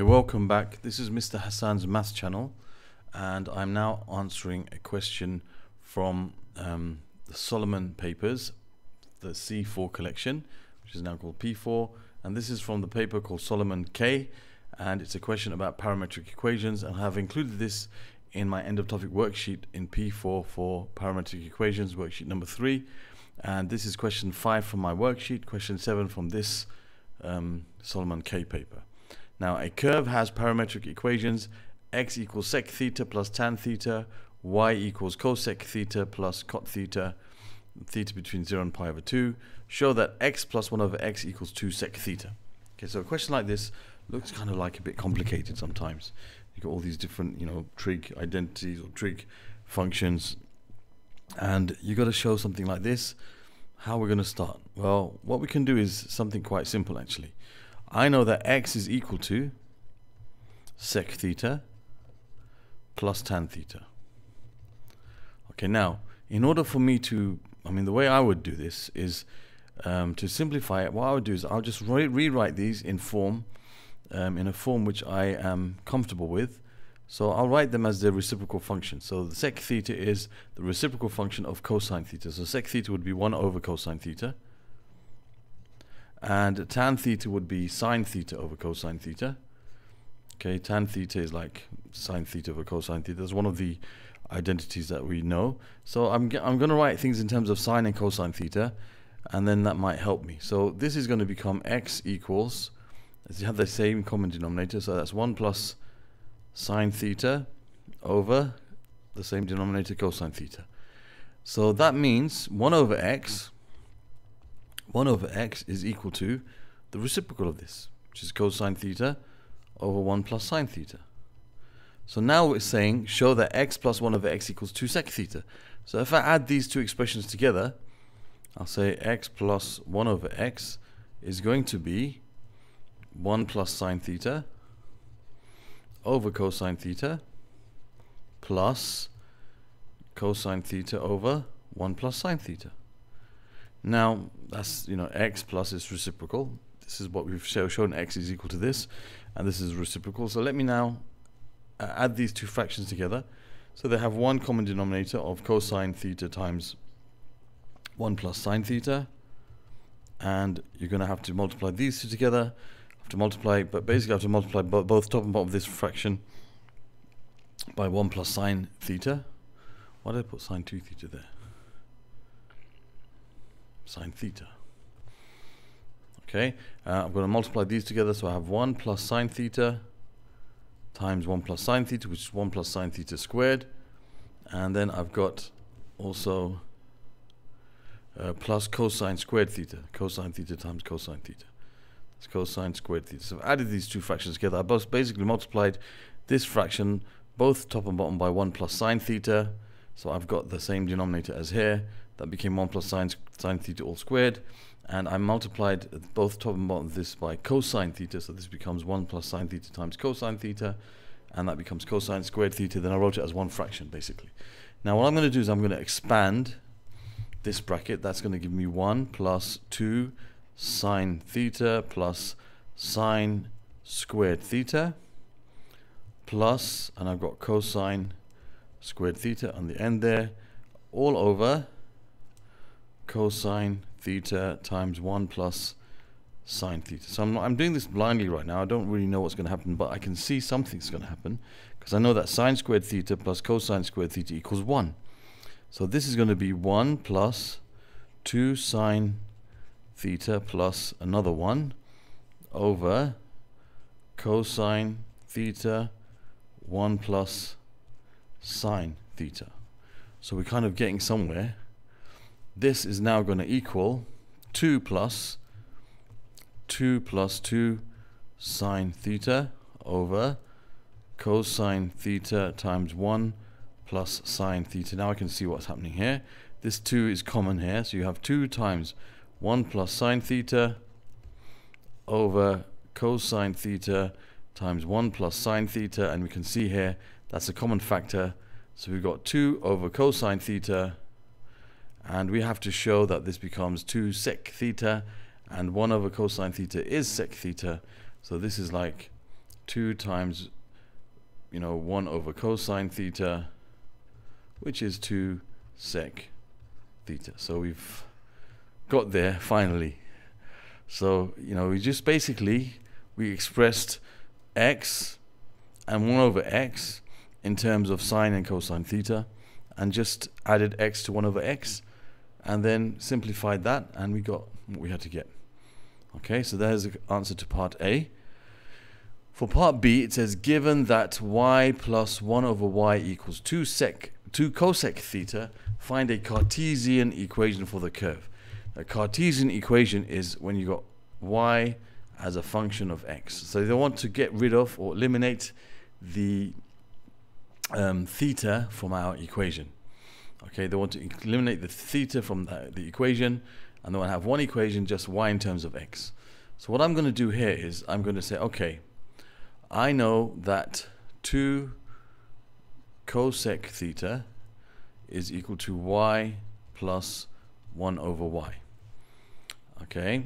Okay, welcome back. This is Mr. Hassaan's Maths channel, and I'm now answering a question from um, the Solomon Papers, the C4 collection, which is now called P4, and this is from the paper called Solomon K, and it's a question about parametric equations, and I have included this in my end of topic worksheet in P4 for parametric equations, worksheet number three, and this is question five from my worksheet, question seven from this um, Solomon K paper. Now a curve has parametric equations x equals sec theta plus tan theta, y equals cosec theta plus cot theta, theta between 0 and pi over 2. Show that x plus 1 over x equals 2 sec theta. Okay, so a question like this looks kind of like a bit complicated sometimes. You've got all these different, you know, trig identities or trig functions, and you've got to show something like this. How are we're going to start? Well, what we can do is something quite simple actually. I know that x is equal to sec theta plus tan theta. Okay, now, in order for me to, I mean, the way I would do this is um, to simplify it, what I would do is I'll just re rewrite these in form, um, in a form which I am comfortable with. So I'll write them as the reciprocal function. So the sec theta is the reciprocal function of cosine theta. So sec theta would be 1 over cosine theta and tan theta would be sine theta over cosine theta. Okay, tan theta is like sine theta over cosine theta. That's one of the identities that we know. So I'm, I'm going to write things in terms of sine and cosine theta, and then that might help me. So this is going to become x equals, you have the same common denominator, so that's 1 plus sine theta over the same denominator cosine theta. So that means 1 over x 1 over x is equal to the reciprocal of this, which is cosine theta over 1 plus sine theta. So now we're saying show that x plus 1 over x equals 2 sec theta. So if I add these two expressions together, I'll say x plus 1 over x is going to be 1 plus sine theta over cosine theta plus cosine theta over 1 plus sine theta. Now, that's, you know, x plus is reciprocal. This is what we've show, shown x is equal to this, and this is reciprocal. So let me now uh, add these two fractions together. So they have one common denominator of cosine theta times 1 plus sine theta. And you're going to have to multiply these two together. Have to multiply, but basically I have to multiply bo both top and bottom of this fraction by 1 plus sine theta. Why did I put sine 2 theta there? Sine theta. Okay, uh, I'm going to multiply these together, so I have 1 plus sine theta times 1 plus sine theta, which is 1 plus sine theta squared. And then I've got also uh, plus cosine squared theta, cosine theta times cosine theta. It's cosine squared theta. So I've added these two fractions together. I both basically multiplied this fraction, both top and bottom, by 1 plus sine theta. So I've got the same denominator as here that became 1 plus sine, sine theta all squared. And I multiplied both top and bottom of this by cosine theta. So this becomes 1 plus sine theta times cosine theta. And that becomes cosine squared theta. Then I wrote it as one fraction basically. Now what I'm going to do is I'm going to expand this bracket. That's going to give me 1 plus 2 sine theta plus sine squared theta plus and I've got cosine squared theta on the end there all over cosine theta times 1 plus sine theta. So I'm, I'm doing this blindly right now. I don't really know what's going to happen, but I can see something's going to happen because I know that sine squared theta plus cosine squared theta equals 1. So this is going to be 1 plus 2 sine theta plus another 1 over cosine theta 1 plus sine theta. So we're kind of getting somewhere this is now going to equal 2 plus 2 plus 2 sine theta over cosine theta times 1 plus sine theta. Now I can see what's happening here. This 2 is common here, so you have 2 times 1 plus sine theta over cosine theta times 1 plus sine theta, and we can see here that's a common factor. So we've got 2 over cosine theta and we have to show that this becomes 2 sec theta and 1 over cosine theta is sec theta so this is like 2 times, you know, 1 over cosine theta, which is 2 sec theta. So we've got there finally. So, you know, we just basically, we expressed x and 1 over x in terms of sine and cosine theta and just added x to 1 over x and then simplified that and we got what we had to get. Okay, so there's the answer to part A. For part B, it says given that y plus 1 over y equals 2 sec 2 cosec theta, find a Cartesian equation for the curve. A Cartesian equation is when you got y as a function of x. So they want to get rid of or eliminate the um, theta from our equation. Okay, they want to eliminate the theta from the, the equation and they want to have one equation, just y in terms of x. So what I'm going to do here is I'm going to say, okay, I know that 2 cosec theta is equal to y plus 1 over y. Okay,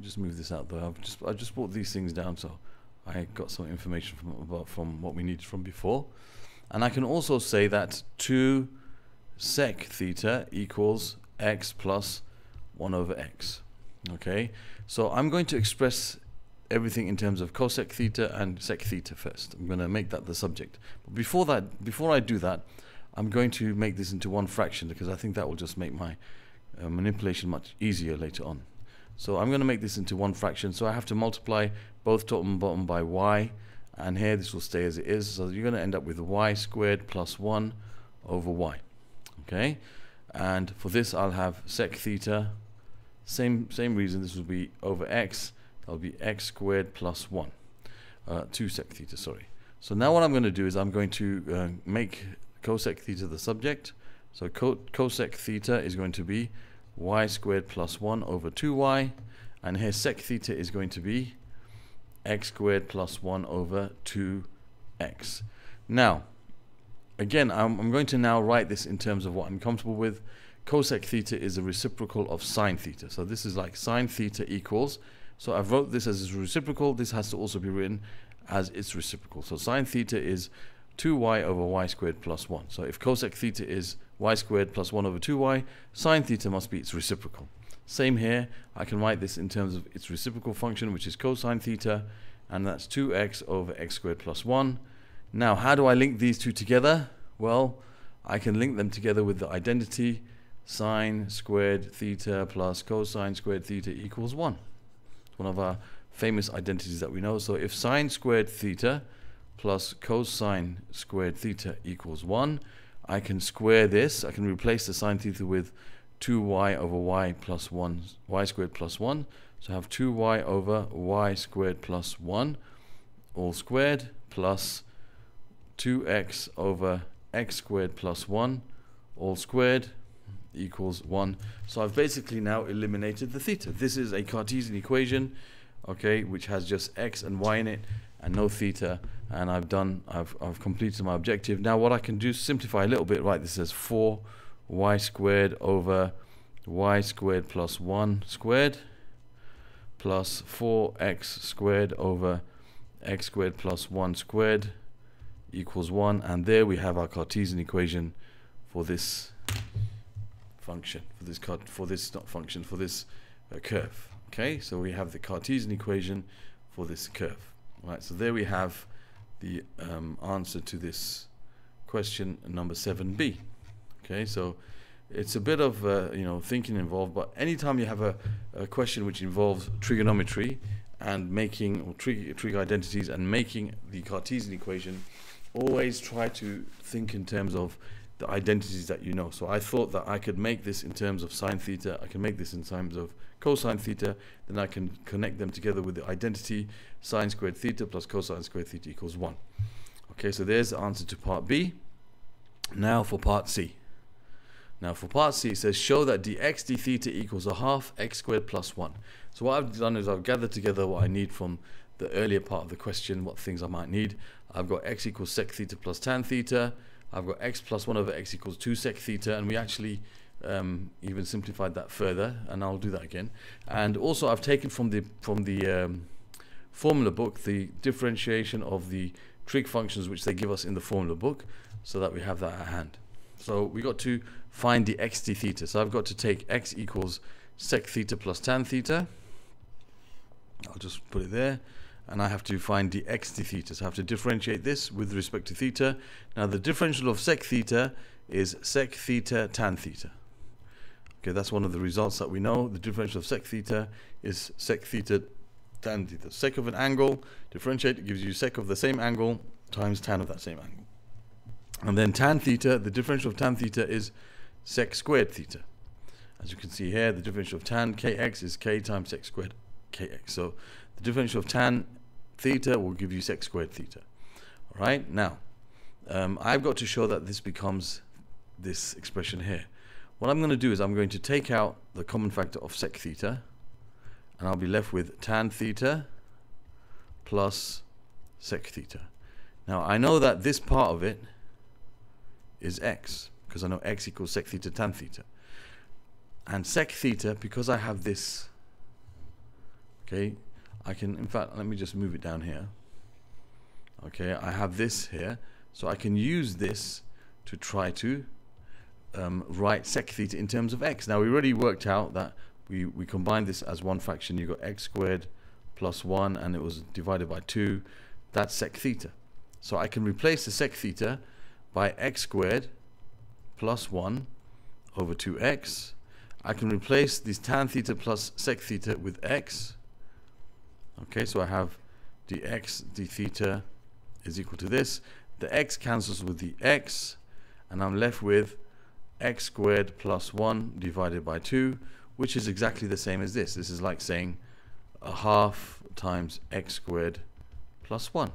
just move this out though. I've just I just brought these things down so I got some information from about from what we needed from before. And I can also say that 2 sec theta equals x plus 1 over x. Okay, so I'm going to express everything in terms of cosec theta and sec theta first. I'm going to make that the subject. But before that, before I do that, I'm going to make this into one fraction because I think that will just make my uh, manipulation much easier later on. So I'm going to make this into one fraction. So I have to multiply both top and bottom by y. And here this will stay as it is. So you're going to end up with y squared plus 1 over y. Okay. And for this I'll have sec theta. Same, same reason this will be over x. That'll be x squared plus 1. Uh, 2 sec theta, sorry. So now what I'm going to do is I'm going to uh, make cosec theta the subject. So co cosec theta is going to be y squared plus 1 over 2y. And here sec theta is going to be x squared plus 1 over 2x. Now, again, I'm, I'm, going to now write this in terms of what I'm comfortable with. Cosec theta is a reciprocal of sine theta. So this is like sine theta equals. So I've wrote this as a reciprocal. This has to also be written as its reciprocal. So sine theta is 2y over y squared plus 1. So if cosec theta is y squared plus 1 over 2y, sine theta must be its reciprocal. Same here, I can write this in terms of its reciprocal function, which is cosine theta, and that's 2x over x squared plus 1. Now, how do I link these two together? Well, I can link them together with the identity sine squared theta plus cosine squared theta equals 1. It's one of our famous identities that we know. So if sine squared theta plus cosine squared theta equals 1. I can square this. I can replace the sine theta with 2y over y plus 1, y squared plus 1. So I have 2y over y squared plus 1 all squared plus 2x over x squared plus 1 all squared equals 1. So I've basically now eliminated the theta. This is a Cartesian equation, okay, which has just x and y in it and no theta and I've done I've, I've completed my objective now what I can do is simplify a little bit right this says 4 y squared over y squared plus 1 squared plus 4x squared over x squared plus 1 squared equals 1 and there we have our Cartesian equation for this function for this for this not function for this uh, curve okay so we have the Cartesian equation for this curve Right, so there we have the um, answer to this question number 7b. Okay, so it's a bit of uh, you know thinking involved, but anytime you have a, a question which involves trigonometry and making or trig, trig identities and making the Cartesian equation, always try to think in terms of the identities that you know. So I thought that I could make this in terms of sine theta, I can make this in terms of cosine theta, then I can connect them together with the identity sine squared theta plus cosine squared theta equals 1. Okay, so there's the answer to part B. Now for part C. Now for part C, it says show that dx d theta equals a half x squared plus 1. So what I've done is I've gathered together what I need from the earlier part of the question, what things I might need. I've got x equals sec theta plus tan theta. I've got x plus 1 over x equals 2 sec theta, and we actually um, even simplified that further, and I'll do that again. And also, I've taken from the from the um, formula book the differentiation of the trig functions which they give us in the formula book so that we have that at hand. So we got to find dx d theta. So I've got to take x equals sec theta plus tan theta. I'll just put it there. And I have to find dx d theta. So I have to differentiate this with respect to theta. Now the differential of sec theta is sec theta tan theta. Okay, that's one of the results that we know. The differential of sec theta is sec theta tan theta. Sec of an angle, differentiate, gives you sec of the same angle times tan of that same angle. And then tan theta, the differential of tan theta is sec squared theta. As you can see here, the differential of tan kx is k times sec squared kx. So the differential of tan theta will give you sec squared theta. All right, now um, I've got to show that this becomes this expression here. What I'm going to do is I'm going to take out the common factor of sec theta and I'll be left with tan theta plus sec theta. Now I know that this part of it is x because I know x equals sec theta tan theta. And sec theta, because I have this, okay, I can, in fact, let me just move it down here. Okay, I have this here, so I can use this to try to um, write sec theta in terms of x. Now we already worked out that we, we combined this as one fraction. You got x squared plus 1 and it was divided by 2. That's sec theta. So I can replace the sec theta by x squared plus 1 over 2x. I can replace this tan theta plus sec theta with x. Okay, so I have dx d theta is equal to this. The x cancels with the x, and I'm left with x squared plus 1 divided by 2, which is exactly the same as this. This is like saying a half times x squared plus 1.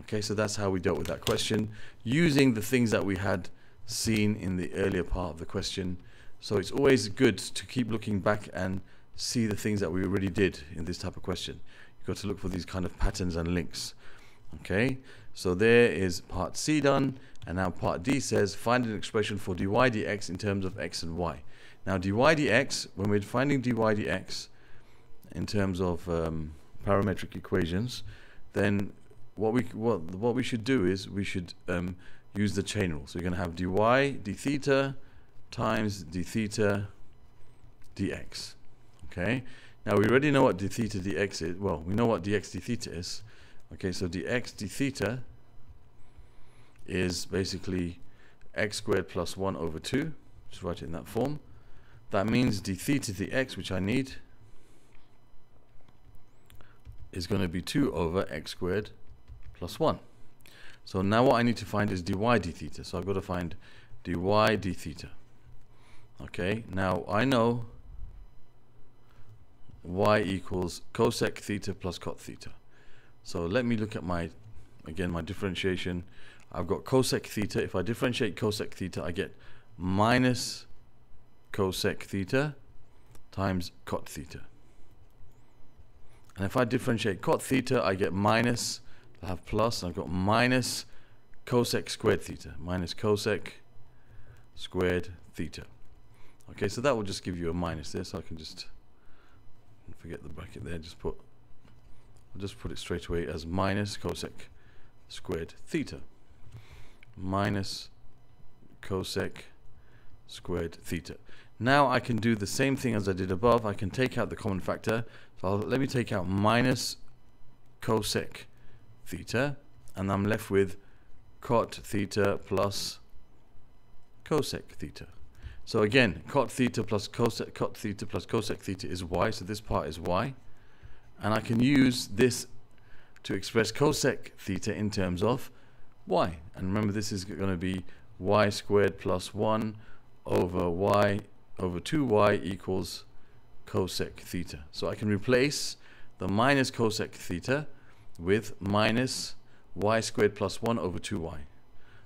Okay, so that's how we dealt with that question using the things that we had seen in the earlier part of the question. So it's always good to keep looking back and see the things that we already did in this type of question. You've got to look for these kind of patterns and links. Okay, so there is part C done, and now part D says find an expression for dy dx in terms of x and y. Now dy dx, when we're finding dy dx in terms of um, parametric equations, then what we what what we should do is we should um, use the chain rule. So you're going to have dy d theta times d theta dx. Okay. Now we already know what d theta dx is. Well, we know what dx d theta is. Okay, so dx d theta is basically x squared plus 1 over 2. Just write it in that form. That means d theta dx, which I need, is going to be 2 over x squared plus 1. So now what I need to find is dy d theta. So I've got to find dy d theta. Okay, now I know y equals cosec theta plus cot theta. So let me look at my, again, my differentiation. I've got cosec theta. If I differentiate cosec theta, I get minus cosec theta times cot theta. And if I differentiate cot theta, I get minus I have plus, I've got minus cosec squared theta, minus cosec squared theta. Okay, so that will just give you a minus there, so I can just forget the bracket there, just put, I'll just put it straight away as minus cosec squared theta. Minus cosec squared theta. Now I can do the same thing as I did above. I can take out the common factor. So I'll, let me take out minus cosec theta and I'm left with cot theta plus cosec theta. So again, cot theta plus cosec, cot theta plus cosec theta is y, so this part is y. And I can use this to express cosec theta in terms of y. And remember this is going to be y squared plus 1 over y over 2y equals cosec theta. So I can replace the minus cosec theta with minus y squared plus 1 over 2y.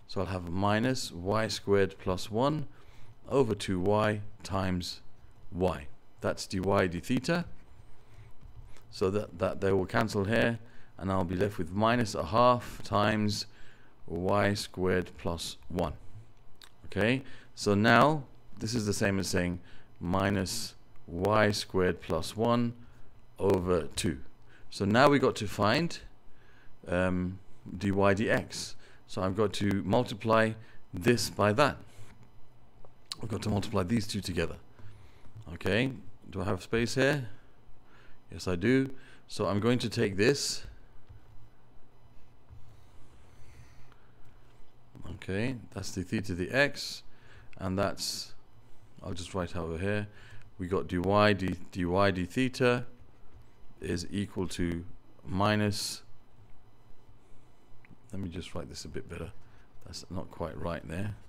So I'll have minus y squared plus 1 over 2y times y. That's dy d theta. So that, that they will cancel here and I'll be left with minus a half times y squared plus 1. Okay, so now this is the same as saying minus y squared plus 1 over 2. So now we got to find um, dy dx. So I've got to multiply this by that. I've got to multiply these two together. Okay, do I have space here? Yes, I do. So I'm going to take this. Okay, that's the theta the x, and that's, I'll just write over here, we got dy d, dy d theta is equal to minus, let me just write this a bit better, that's not quite right there, the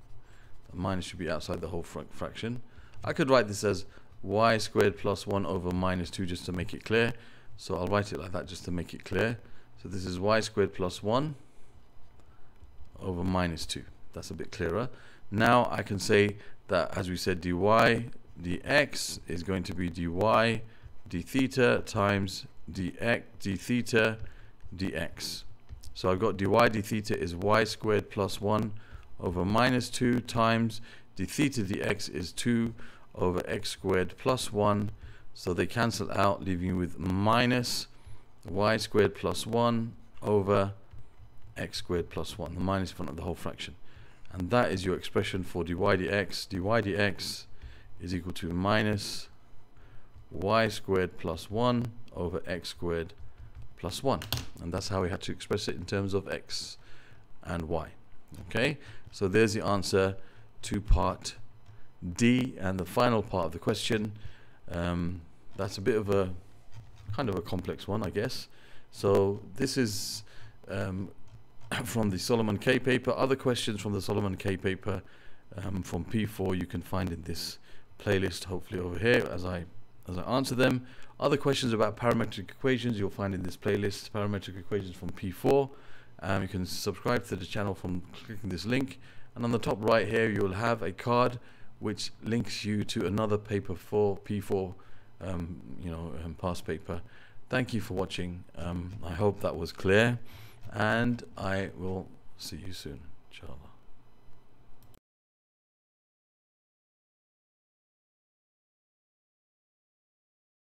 minus should be outside the whole fr fraction. I could write this as y squared plus 1 over minus 2 just to make it clear. So I'll write it like that just to make it clear. So this is y squared plus 1 over minus 2. That's a bit clearer. Now I can say that as we said dy dx is going to be dy d theta times dx d theta dx. So I've got dy d theta is y squared plus 1 over minus 2 times d theta dx is 2 over x squared plus 1 so they cancel out leaving you with minus y squared plus 1 over x squared plus 1 the minus front of the whole fraction. And that is your expression for dy dx dy dx is equal to minus y squared plus 1 over x squared plus 1 and that's how we had to express it in terms of x and y. Okay so there's the answer to part D and the final part of the question. Um, that's a bit of a kind of a complex one I guess. So this is um, from the Solomon K paper. Other questions from the Solomon K paper um, from P4 you can find in this playlist hopefully over here as I as I answer them. Other questions about parametric equations you'll find in this playlist parametric equations from P4 um, you can subscribe to the channel from clicking this link. And on the top right here you'll have a card which links you to another paper for P4 um, you know um, past paper. Thank you for watching. Um, I hope that was clear. And I will see you soon inshallah